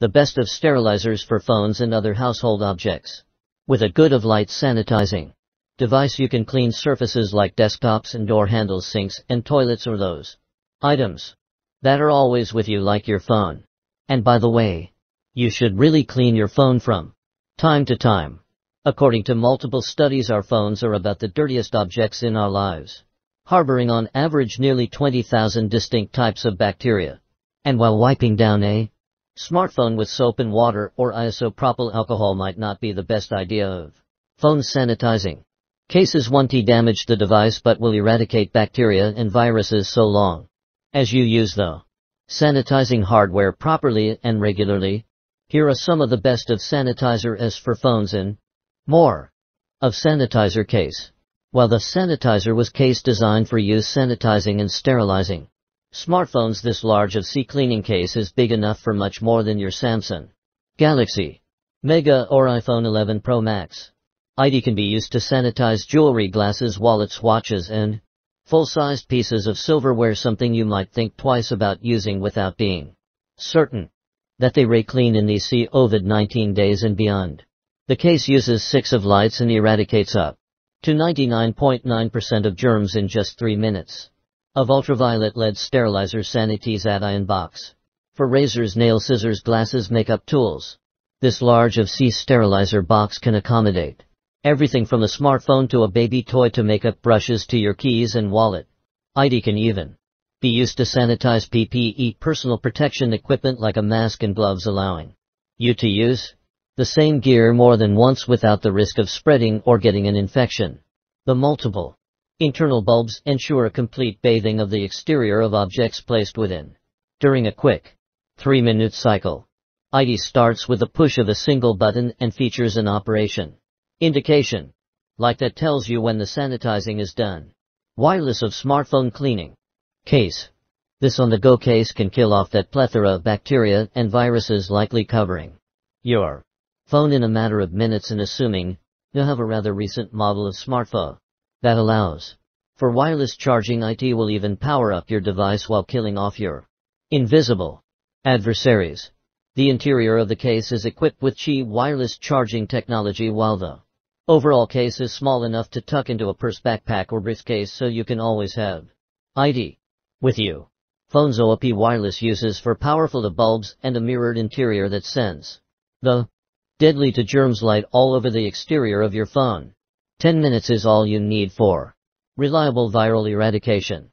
the best UV sterilizers for phones and other household objects. With a good UV light sanitizing device you can clean surfaces like desktops and door handles sinks and toilets or those items that are always with you like your phone. And by the way, you should really clean your phone from time to time. According to multiple studies our phones are about the dirtiest objects in our lives, harboring on average nearly 20,000 distinct types of bacteria. And while wiping down a smartphone with soap and water or isopropyl alcohol might not be the best idea UV phone sanitizing. Cases 1T damage the device but will eradicate bacteria and viruses so long as you use the sanitizing hardware properly and regularly. Here are some UV the best of sanitizer as for phones and more. UV sanitizer case. While the sanitizer was case designed for use sanitizing and sterilizing. Smartphones this large UVC cleaning case is big enough for much more than your Samsung, Galaxy, Mega or iPhone 11 Pro Max. ID can be used to sanitize jewelry, glasses, wallets, watches, and full-sized pieces of silverware something you might think twice about using without being certain that they ray clean in these COVID-19 days and beyond. The case uses six UV lights and eradicates up to 99.9% of germs in just three minutes. Of ultraviolet LED sterilizer Sanities Ation box. For razors, nail scissors, glasses, makeup tools. This large UVC sterilizer box can accommodate everything from a smartphone to a baby toy to makeup brushes to your keys and wallet. ID can even be used to sanitize PPE personal protection equipment like a mask and gloves allowing you to use the same gear more than once without the risk of spreading or getting an infection. The multiple internal bulbs ensure a complete bathing of the exterior of objects placed within. During a quick 3-minute cycle, ID starts with the push of a single button and features an operation indication, like that tells you when the sanitizing is done. Wireless UV smartphone cleaning. Case. This on-the-go case can kill off that plethora of bacteria and viruses likely covering your phone in a matter of minutes and assuming you have a rather recent model of smartphone that allows for wireless charging IT will even power up your device while killing off your invisible adversaries. The interior of the case is equipped with Qi wireless charging technology while the overall case is small enough to tuck into a purse backpack or briefcase so you can always have ID with you. PhoneSoap wireless uses for powerful the bulbs and a mirrored interior that sends the deadly to germs light all over the exterior of your phone. 10 minutes is all you need for reliable viral eradication.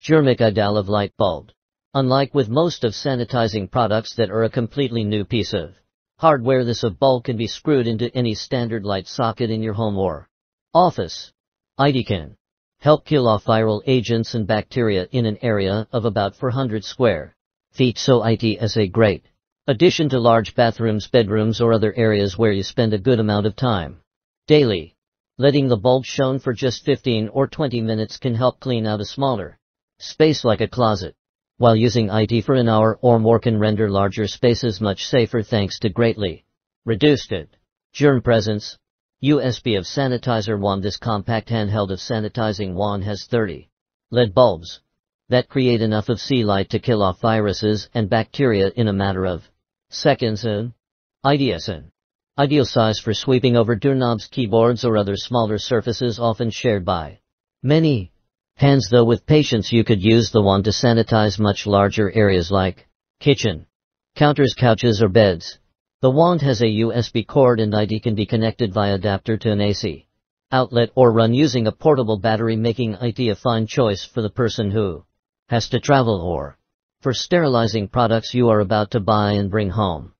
Germicidal UV light bulb. Unlike with most UV sanitizing products that are a completely new piece UV hardware this of bulb can be screwed into any standard light socket in your home or office. ID can help kill off viral agents and bacteria in an area of about 400 square feet so IT is a great addition to large bathrooms, bedrooms or other areas where you spend a good amount of time daily. Letting the bulb shone for just 15 or 20 minutes can help clean out a smaller space like a closet, while using IT for an hour or more can render larger spaces much safer thanks to greatly reduced it. Germ presence. USB UV sanitizer wand This compact handheld UV sanitizing wand has 30 LED bulbs that create enough UVC light to kill off viruses and bacteria in a matter of Seconds in. IDSN. Ideal size for sweeping over doorknobs, keyboards or other smaller surfaces often shared by many hands though with patience you could use the wand to sanitize much larger areas like kitchen, counters, couches or beds. The wand has a USB cord and ID can be connected via adapter to an AC outlet or run using a portable battery making IT a fine choice for the person who has to travel or for sterilizing products you are about to buy and bring home.